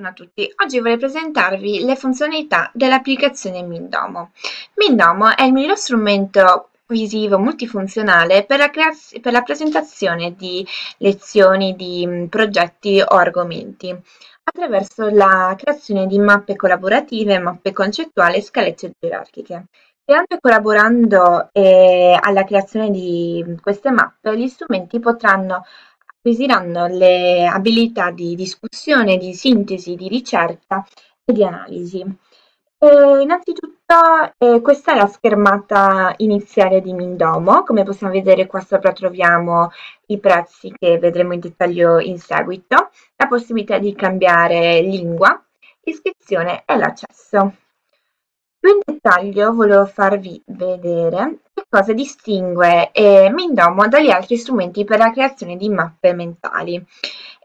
buongiorno a tutti. Oggi vorrei presentarvi le funzionalità dell'applicazione Mindomo. Mindomo è il miglior strumento visivo multifunzionale per la, per la presentazione di lezioni, di progetti o argomenti attraverso la creazione di mappe collaborative, mappe concettuali e scalette gerarchiche. E collaborando eh, alla creazione di queste mappe, gli strumenti potranno acquisiranno le abilità di discussione, di sintesi, di ricerca e di analisi. E innanzitutto eh, questa è la schermata iniziale di Mindomo, come possiamo vedere qua sopra troviamo i prezzi che vedremo in dettaglio in seguito, la possibilità di cambiare lingua, iscrizione e l'accesso. Più in dettaglio volevo farvi vedere cosa distingue eh, Mindomo dagli altri strumenti per la creazione di mappe mentali.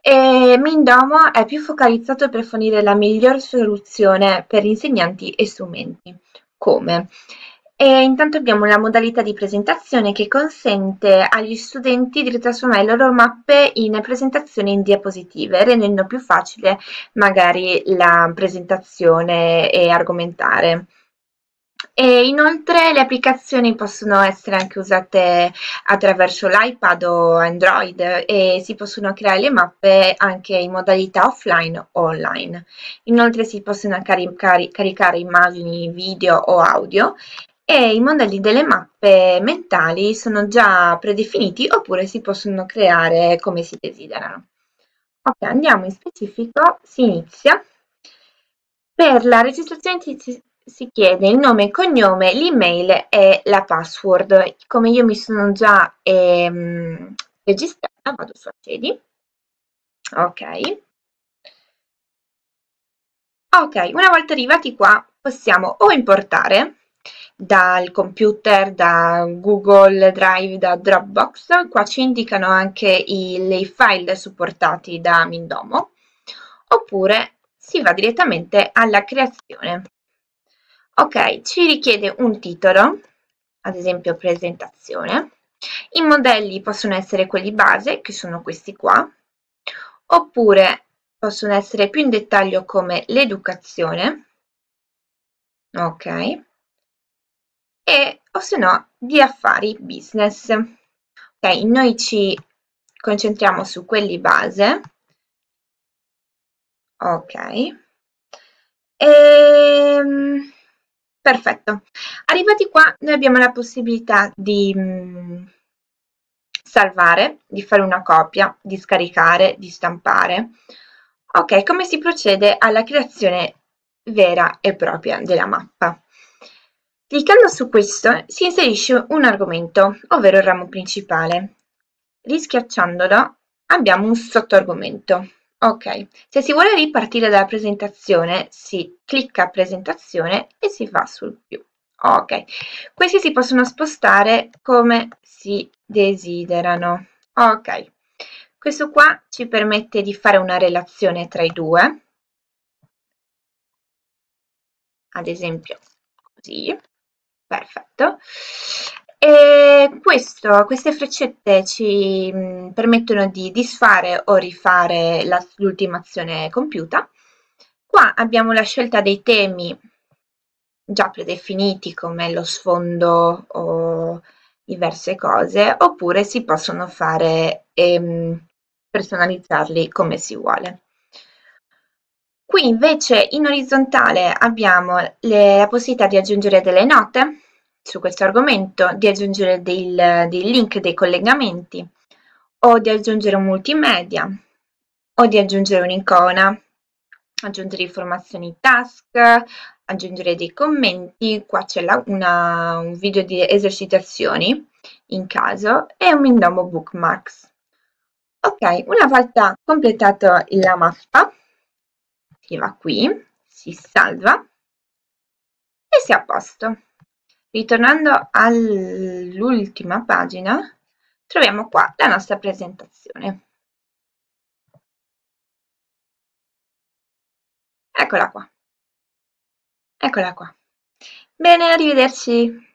E Mindomo è più focalizzato per fornire la miglior soluzione per insegnanti e strumenti. Come? E intanto abbiamo la modalità di presentazione che consente agli studenti di trasformare le loro mappe in presentazioni in diapositive, rendendo più facile magari la presentazione e argomentare. E inoltre le applicazioni possono essere anche usate attraverso l'iPad o Android e si possono creare le mappe anche in modalità offline o online. Inoltre si possono caricare, caricare immagini, video o audio e i modelli delle mappe mentali sono già predefiniti oppure si possono creare come si desiderano. Ok, andiamo in specifico, si inizia. Per la registrazione si chiede il nome e cognome, l'email e la password. Come io mi sono già ehm, registrata, vado su accedi. Ok. Ok, una volta arrivati qua possiamo o importare dal computer, da Google Drive, da Dropbox, qua ci indicano anche i, i file supportati da Mindomo, oppure si va direttamente alla creazione. Ok, ci richiede un titolo, ad esempio presentazione. I modelli possono essere quelli base, che sono questi qua, oppure possono essere più in dettaglio come l'educazione, ok, e o se no di affari business. Ok, noi ci concentriamo su quelli base, ok, e ehm, Perfetto. Arrivati qua noi abbiamo la possibilità di mh, mm, salvare, di fare una copia, di scaricare, di stampare. Ok, come si procede alla creazione vera e propria della mappa? Cliccando su questo si inserisce un argomento, ovvero il ramo principale. Rischiacciandolo abbiamo un sottoargomento. Ok, se si vuole ripartire dalla presentazione si clicca presentazione e si va sul più. Ok, questi si possono spostare come si desiderano. Ok, questo qua ci permette di fare una relazione tra i due, ad esempio così, perfetto. E questo, queste freccette ci mh, permettono di disfare o rifare l'ultima azione compiuta. Qua abbiamo la scelta dei temi già predefiniti come lo sfondo o diverse cose, oppure si possono fare e ehm, personalizzarli come si vuole. Qui invece in orizzontale abbiamo le, la possibilità di aggiungere delle note, su questo argomento di aggiungere dei, dei link, dei collegamenti o di aggiungere un multimedia o di aggiungere un'icona, aggiungere informazioni task, aggiungere dei commenti, qua c'è un video di esercitazioni in caso e un Mindomo Bookmarks. Ok, una volta completato la mappa, si va qui, si salva e si è a posto. Ritornando all'ultima pagina, troviamo qua la nostra presentazione. Eccola qua. Eccola qua. Bene, arrivederci.